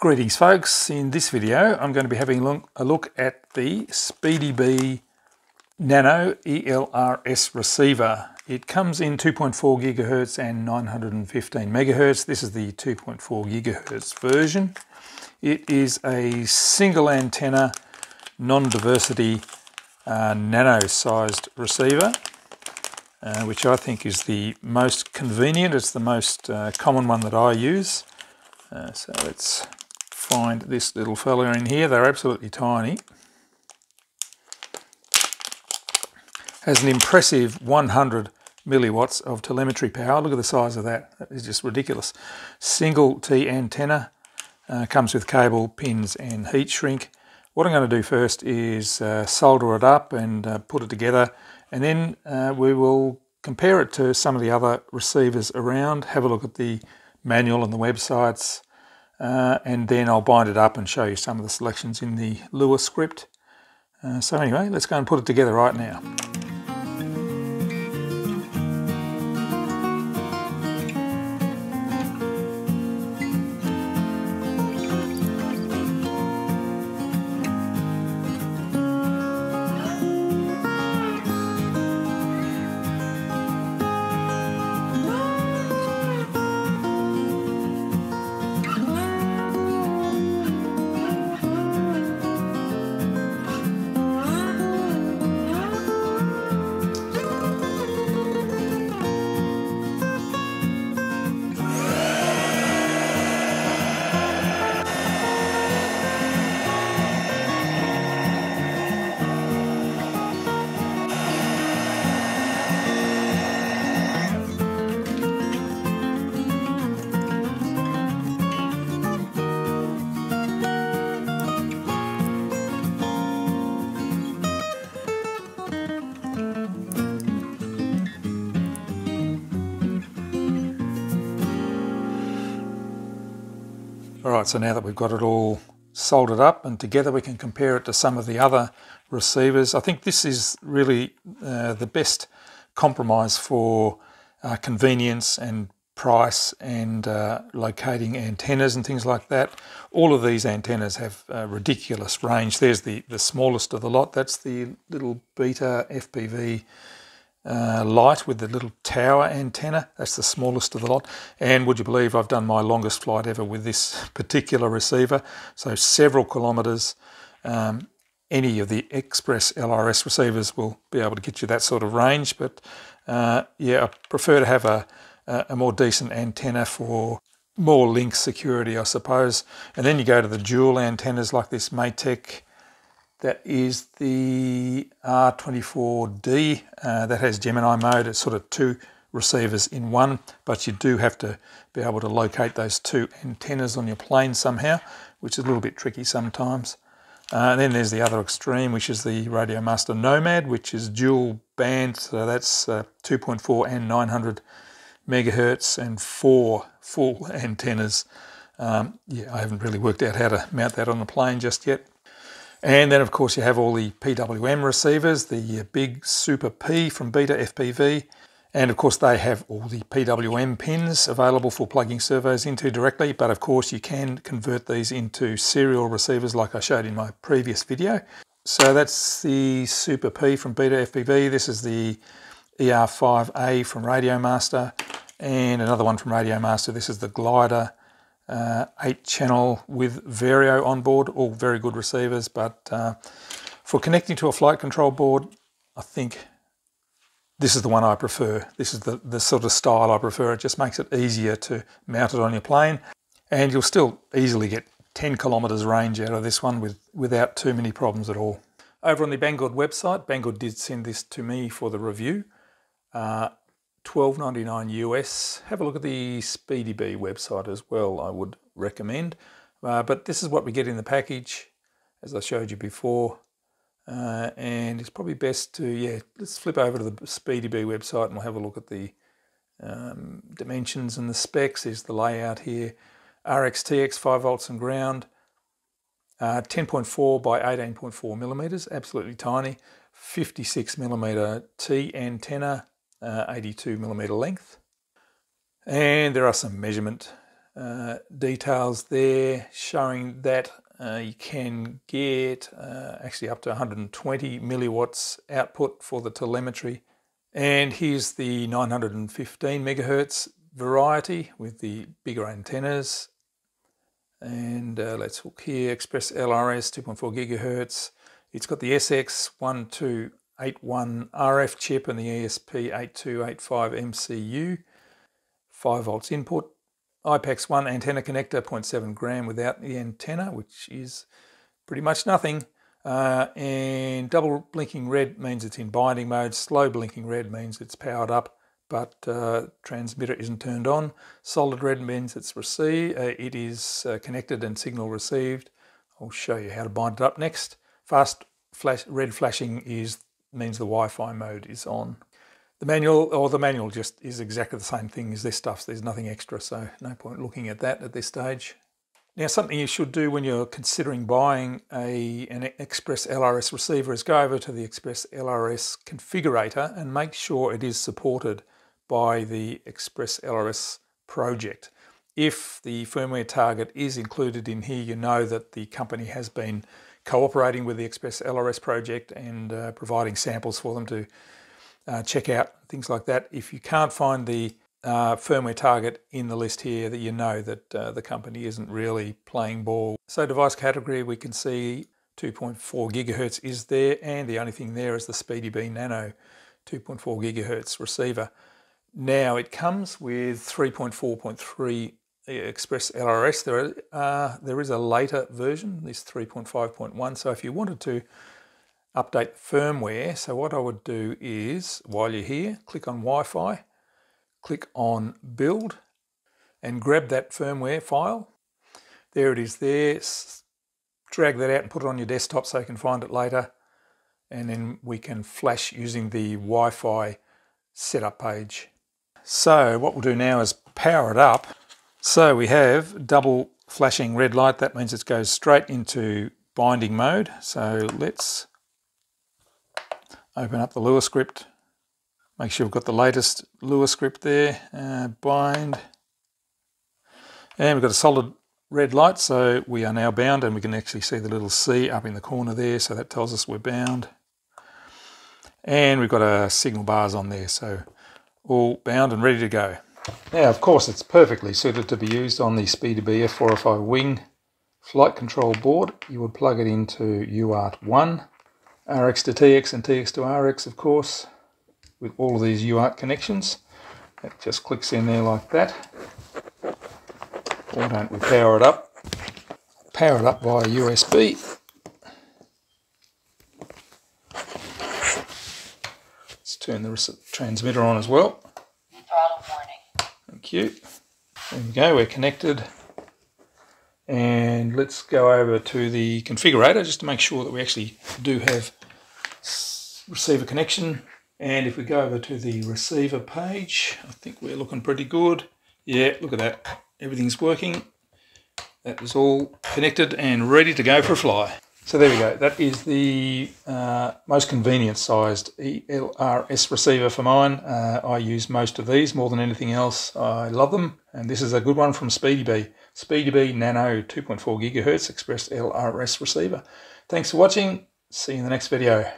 Greetings folks, in this video I'm going to be having a look at the SpeedyBee Nano ELRS receiver. It comes in 2.4 gigahertz and 915 megahertz. This is the 2.4 gigahertz version. It is a single antenna, non-diversity, uh, nano-sized receiver, uh, which I think is the most convenient. It's the most uh, common one that I use. Uh, so let's find this little fella in here. They're absolutely tiny. Has an impressive 100 milliwatts of telemetry power. Look at the size of that. That is just ridiculous. Single T antenna. Uh, comes with cable, pins and heat shrink. What I'm going to do first is uh, solder it up and uh, put it together and then uh, we will compare it to some of the other receivers around, have a look at the manual and the websites, uh, and then I'll bind it up and show you some of the selections in the Lua script. Uh, so anyway, let's go and put it together right now. All right, so now that we've got it all soldered up and together we can compare it to some of the other receivers. I think this is really uh, the best compromise for uh, convenience and price and uh, locating antennas and things like that. All of these antennas have ridiculous range. There's the, the smallest of the lot. That's the little Beta FPV uh, Lite with the little tower antenna. That's the smallest of the lot. And would you believe I've done my longest flight ever with this particular receiver? So several kilometres. Um, any of the Express LRS receivers will be able to get you that sort of range. But uh, yeah, I prefer to have a, a more decent antenna for more link security, I suppose. And then you go to the dual antennas like this Matek that is the R24D uh, that has Gemini mode. It's sort of two receivers in one, but you do have to be able to locate those two antennas on your plane somehow, which is a little bit tricky sometimes. Uh, and then there's the other extreme, which is the Radio Master Nomad, which is dual band, so that's uh, 2.4 and 900 megahertz and four full antennas. Um, yeah, I haven't really worked out how to mount that on the plane just yet. And then of course you have all the PWM receivers, the uh, big Super P from Beta FPV. And of course they have all the PWM pins available for plugging servos into directly, but of course you can convert these into serial receivers like I showed in my previous video. So that's the Super P from Beta FPV. This is the ER5A from Radio Master and another one from Radio Master. This is the Glider uh, 8 channel with Vario on board, all very good receivers, but uh, for connecting to a flight control board, I think this is the one I prefer. This is the, the sort of style I prefer. It just makes it easier to mount it on your plane, and you'll still easily get 10 kilometers range out of this one with, without too many problems at all. Over on the Banggood website, Banggood did send this to me for the review. Uh, 12.99 US. Have a look at the SpeedyBee website as well, I would recommend. Uh, but this is what we get in the package, as I showed you before. Uh, and it's probably best to, yeah, let's flip over to the SpeedyBee website and we'll have a look at the um, dimensions and the specs. There's the layout here. RXTX 5 volts and ground. Uh, 10.4 by 18.4 millimeters, absolutely tiny. 56 millimeter T antenna, uh, 82 millimeter length. And there are some measurement uh, details there showing that uh, you can get uh, actually up to 120 milliwatts output for the telemetry. And here's the 915 megahertz variety with the bigger antennas. And uh, let's look here, Express LRS 2.4 gigahertz. It's got the SX1281 RF chip and the ESP8285 MCU. 5 volts input, IPEX1 antenna connector, 0.7 gram without the antenna, which is pretty much nothing. Uh, and double blinking red means it's in binding mode. Slow blinking red means it's powered up, but uh, transmitter isn't turned on. Solid red means it's received. Uh, it is uh, connected and signal received. I'll show you how to bind it up next. Fast flash, red flashing is means the Wi-Fi mode is on. The manual, or the manual just is exactly the same thing as this stuff. So There's nothing extra, so no point looking at that at this stage. Now, something you should do when you're considering buying a, an Express LRS receiver is go over to the Express LRS configurator and make sure it is supported by the Express LRS project. If the firmware target is included in here, you know that the company has been cooperating with the Express LRS project and uh, providing samples for them to uh, check out, things like that. If you can't find the uh, firmware target in the list here, that you know that uh, the company isn't really playing ball. So device category, we can see 2.4 gigahertz is there, and the only thing there is the SpeedyBee Nano 2.4 gigahertz receiver. Now it comes with 3.4.3 Express LRS. There, uh, there is a later version, this 3.5.1. So if you wanted to update firmware. So what I would do is, while you're here, click on Wi-Fi, click on Build, and grab that firmware file. There it is there. Drag that out and put it on your desktop so you can find it later. And then we can flash using the Wi-Fi setup page. So what we'll do now is power it up. So we have double flashing red light. That means it goes straight into binding mode. So let's open up the Lua script, make sure we've got the latest Lua script there, uh, bind, and we've got a solid red light, so we are now bound and we can actually see the little C up in the corner there, so that tells us we're bound. And we've got our signal bars on there, so all bound and ready to go. Now, of course, it's perfectly suited to be used on the SpeedyBee F405 wing flight control board. You would plug it into UART 1 RX to TX and TX to RX, of course, with all of these UART connections. It just clicks in there like that. Why don't we power it up? Power it up via USB. Let's turn the transmitter on as well. There we go, we're connected. And let's go over to the configurator just to make sure that we actually do have receiver connection. And if we go over to the receiver page, I think we're looking pretty good. Yeah, look at that. Everything's working. That is all connected and ready to go for a fly. So there we go. That is the uh, most convenient sized ELRS receiver for mine. Uh, I use most of these more than anything else. I love them. And this is a good one from SpeedyBee. SpeedyBee Nano 2.4 gigahertz Express LRS receiver. Thanks for watching. See you in the next video.